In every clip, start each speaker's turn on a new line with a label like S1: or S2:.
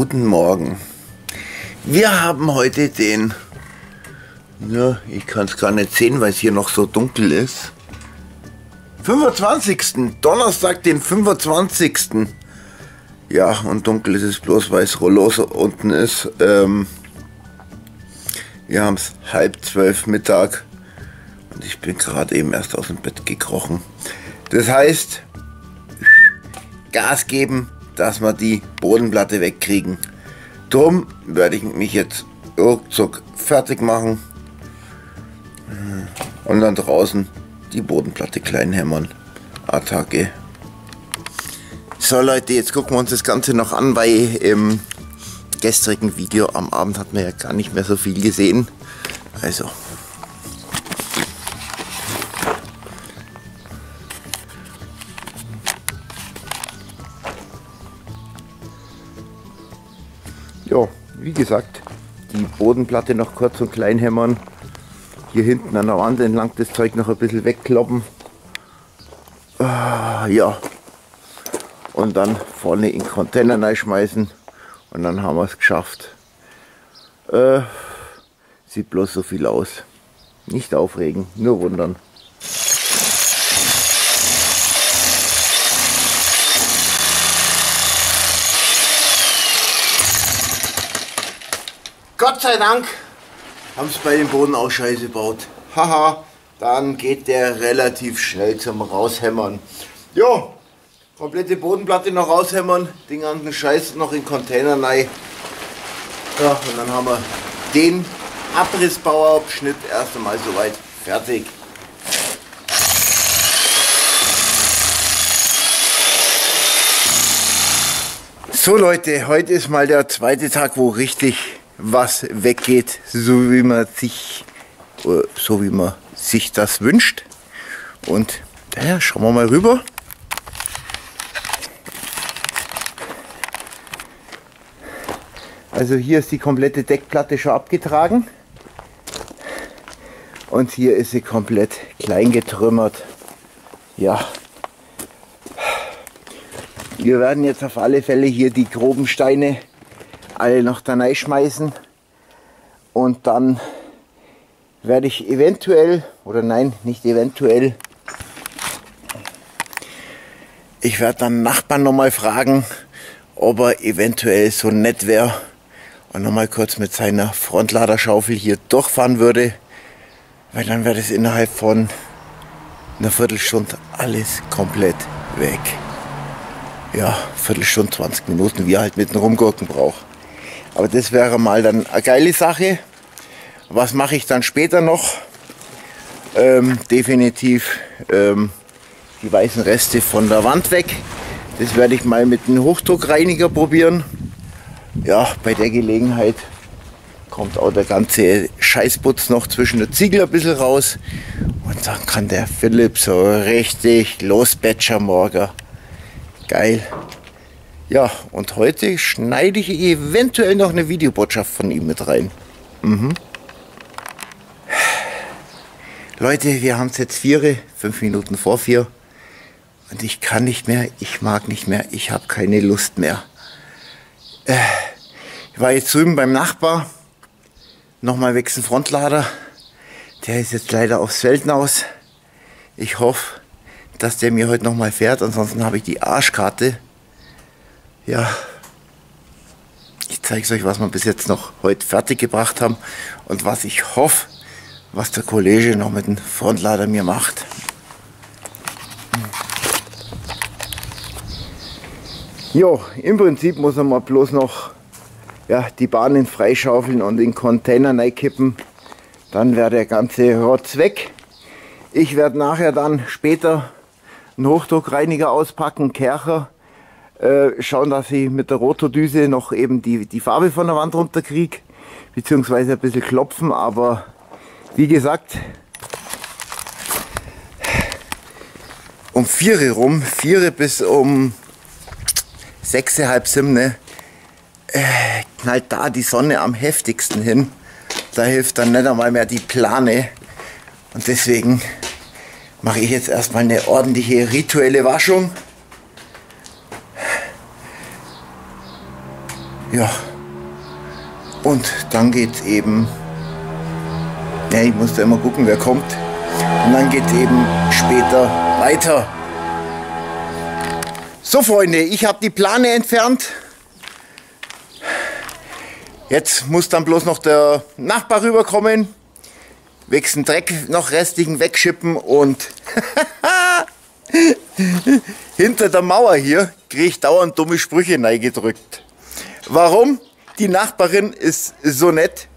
S1: Guten Morgen. Wir haben heute den, ja, ich kann es gar nicht sehen, weil es hier noch so dunkel ist. 25. Donnerstag, den 25. Ja, und dunkel ist es bloß, weil es Rollos unten ist. Ähm, wir haben es halb zwölf Mittag und ich bin gerade eben erst aus dem Bett gekrochen. Das heißt, Gas geben, dass wir die Bodenplatte wegkriegen. Drum werde ich mich jetzt ruckzuck fertig machen und dann draußen die Bodenplatte klein hämmern. Attacke. So Leute, jetzt gucken wir uns das Ganze noch an, weil im gestrigen Video am Abend hat man ja gar nicht mehr so viel gesehen. Also. Gesagt, die Bodenplatte noch kurz und klein hämmern. Hier hinten an der Wand entlang das Zeug noch ein bisschen wegkloppen. Ah, ja. Und dann vorne in den Container reinschmeißen. Und dann haben wir es geschafft. Äh, sieht bloß so viel aus. Nicht aufregen, nur wundern. Gott sei Dank haben es bei dem Boden auch scheiße gebaut. Haha, dann geht der relativ schnell zum Raushämmern. Jo, komplette Bodenplatte noch raushämmern, den ganzen Scheiß noch in Container rein. Ja, und dann haben wir den Abrissbauabschnitt erst einmal soweit fertig. So Leute, heute ist mal der zweite Tag, wo richtig was weggeht, so wie man sich, äh, so wie man sich das wünscht. Und daher schauen wir mal rüber. Also hier ist die komplette Deckplatte schon abgetragen. Und hier ist sie komplett klein getrümmert. Ja. Wir werden jetzt auf alle Fälle hier die groben Steine alle noch da schmeißen und dann werde ich eventuell, oder nein, nicht eventuell, ich werde dann Nachbarn nochmal fragen, ob er eventuell so nett wäre und nochmal kurz mit seiner Frontladerschaufel hier durchfahren würde, weil dann wäre das innerhalb von einer Viertelstunde alles komplett weg. Ja, Viertelstunde, 20 Minuten, wie er halt mit dem Rumgurken braucht. Aber das wäre mal dann eine geile Sache. Was mache ich dann später noch? Ähm, definitiv ähm, die weißen Reste von der Wand weg. Das werde ich mal mit einem Hochdruckreiniger probieren. Ja, bei der Gelegenheit kommt auch der ganze Scheißputz noch zwischen der Ziegel ein bisschen raus. Und dann kann der Philipp so richtig losbatcher morgen. Geil. Ja, und heute schneide ich eventuell noch eine Videobotschaft von ihm mit rein. Mhm. Leute, wir haben es jetzt vier, fünf Minuten vor vier. Und ich kann nicht mehr, ich mag nicht mehr, ich habe keine Lust mehr. Äh, ich war jetzt drüben beim Nachbar, nochmal wechseln Frontlader. Der ist jetzt leider aufs Feld aus. Ich hoffe, dass der mir heute nochmal fährt, ansonsten habe ich die Arschkarte ja, ich zeige euch, was wir bis jetzt noch heute fertig gebracht haben und was ich hoffe, was der Kollege noch mit dem Frontlader mir macht. Jo, im Prinzip muss man bloß noch ja, die Bahnen freischaufeln und in Container reinkippen. Dann wäre der ganze Rotz weg. Ich werde nachher dann später einen Hochdruckreiniger auspacken, Kercher äh, schauen, dass ich mit der Rotordüse noch eben die, die Farbe von der Wand runter kriege, beziehungsweise ein bisschen klopfen, aber wie gesagt, um vier rum, vier bis um sechs, halb sieben, ne, äh, knallt da die Sonne am heftigsten hin. Da hilft dann nicht einmal mehr die Plane. Und deswegen mache ich jetzt erstmal eine ordentliche rituelle Waschung. Ja. Und dann geht's eben. Ja, ich muss da immer gucken, wer kommt. Und dann geht's eben später weiter. So Freunde, ich habe die Plane entfernt. Jetzt muss dann bloß noch der Nachbar rüberkommen. Wächst Dreck noch restlichen wegschippen und hinter der Mauer hier kriege ich dauernd dumme Sprüche neigedrückt. Warum? Die Nachbarin ist so nett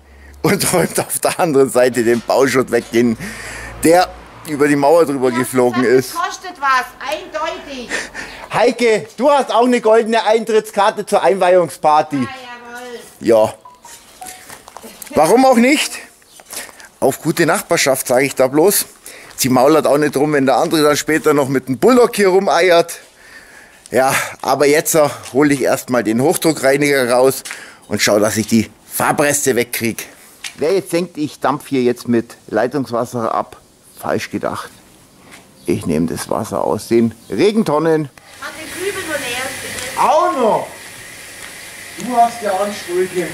S1: und räumt auf der anderen Seite den Bauschutt weg, den, der über die Mauer drüber geflogen ist.
S2: Das kostet was, eindeutig.
S1: Heike, du hast auch eine goldene Eintrittskarte zur Einweihungsparty. Ja, ja. Warum auch nicht? Auf gute Nachbarschaft sage ich da bloß. Sie maulert auch nicht rum, wenn der andere dann später noch mit dem Bulldog hier rumeiert. Ja, aber jetzt äh, hole ich erstmal den Hochdruckreiniger raus und schaue, dass ich die Farbreste wegkriege. Wer jetzt denkt, ich dampfe hier jetzt mit Leitungswasser ab, falsch gedacht. Ich nehme das Wasser aus den Regentonnen.
S2: Hat den Kübel nur leer.
S1: Auch noch! Du hast ja Ansprüche.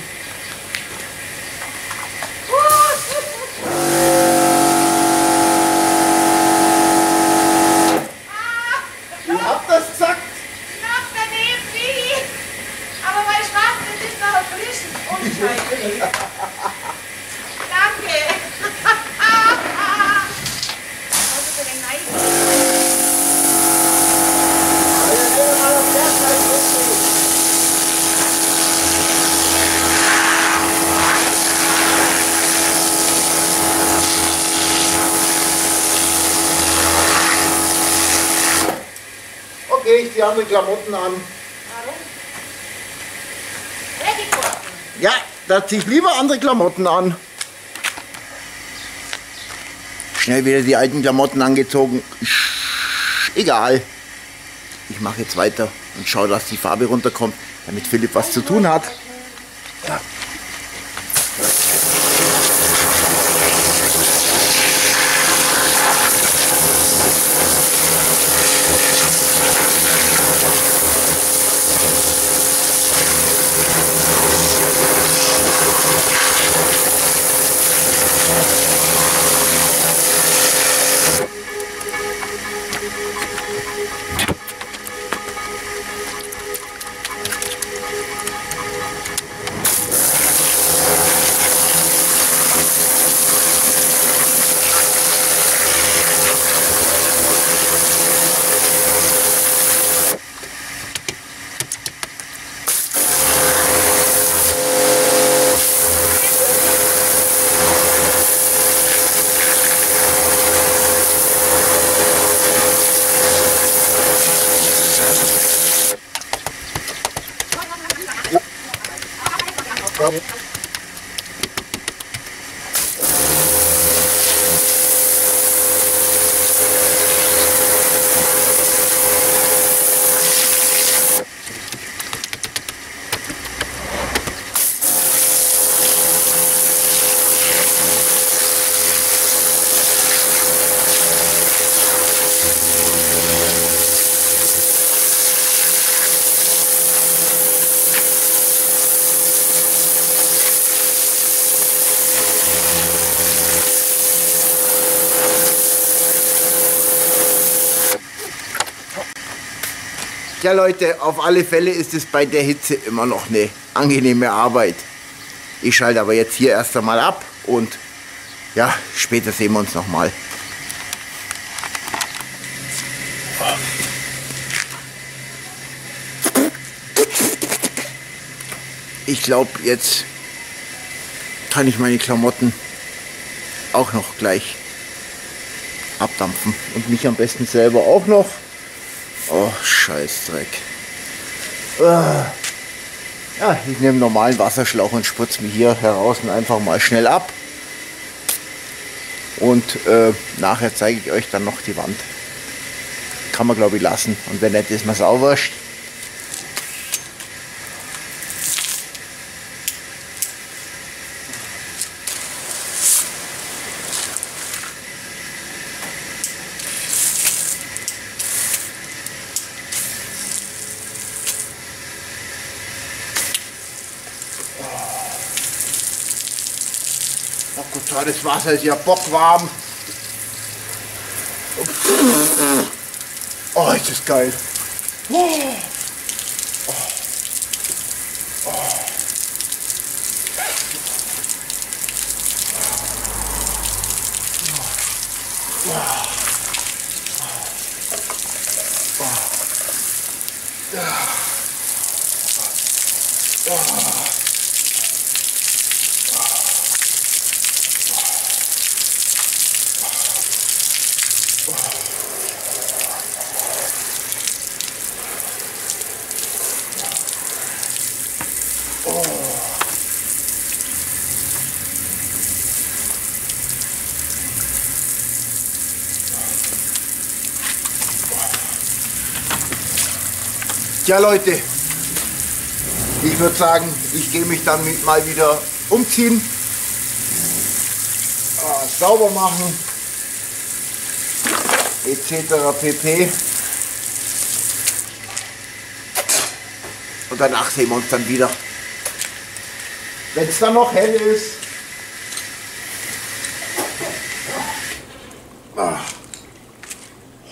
S1: Okay, ich ziehe andere Klamotten an. Ja, da ziehe ich lieber andere Klamotten an. Schnell wieder die alten Klamotten angezogen. Egal. Ich mache jetzt weiter und schaue, dass die Farbe runterkommt, damit Philipp was zu tun hat. Ja. Ja Leute, auf alle Fälle ist es bei der Hitze immer noch eine angenehme Arbeit. Ich schalte aber jetzt hier erst einmal ab und ja, später sehen wir uns nochmal. Ich glaube, jetzt kann ich meine Klamotten auch noch gleich abdampfen und mich am besten selber auch noch. Oh, Scheißdreck. Ah. Ja, ich nehme normalen Wasserschlauch und spritze mich hier heraus und einfach mal schnell ab. Und äh, nachher zeige ich euch dann noch die Wand. Kann man glaube ich lassen. Und wenn nicht, ist man sauberst. Ja, das Wasser ist ja bockwarm. Oh, ist das geil. Oh. Ja Leute, ich würde sagen, ich gehe mich dann mal wieder umziehen, äh, sauber machen, etc. pp. Und danach sehen wir uns dann wieder. Wenn es dann noch hell ist. Ah.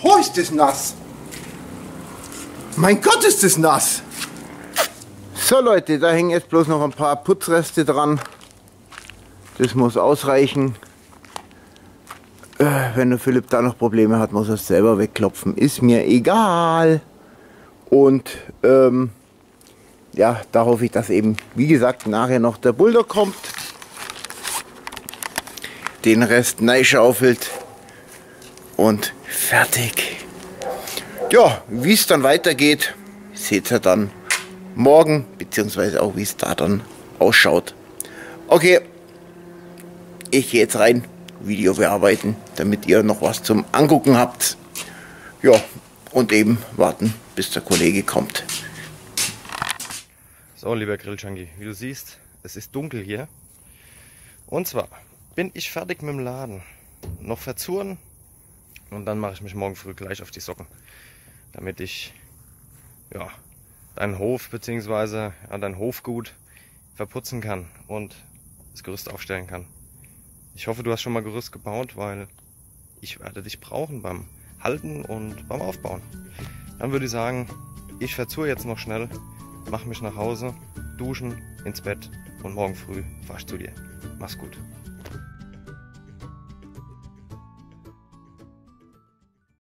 S1: Oh, ist das nass. Mein Gott, ist das nass. So Leute, da hängen jetzt bloß noch ein paar Putzreste dran. Das muss ausreichen. Äh, wenn der Philipp da noch Probleme hat, muss er es selber wegklopfen. Ist mir egal. Und ähm, ja, da hoffe ich, dass eben, wie gesagt, nachher noch der Bulldog kommt. Den Rest schaufelt und fertig. Ja, wie es dann weitergeht, seht ihr dann morgen, beziehungsweise auch wie es da dann ausschaut. Okay, ich gehe jetzt rein, Video bearbeiten, damit ihr noch was zum Angucken habt. Ja, und eben warten, bis der Kollege kommt.
S3: So, lieber Grillchunky, wie du siehst, es ist dunkel hier. Und zwar bin ich fertig mit dem Laden. Noch verzuren und dann mache ich mich morgen früh gleich auf die Socken damit ich ja, deinen Hof bzw. Ja, dein Hofgut verputzen kann und das Gerüst aufstellen kann. Ich hoffe, du hast schon mal Gerüst gebaut, weil ich werde dich brauchen beim Halten und beim Aufbauen. Dann würde ich sagen, ich verzur jetzt noch schnell, mache mich nach Hause, duschen, ins Bett und morgen früh fahr ich zu dir. Mach's gut.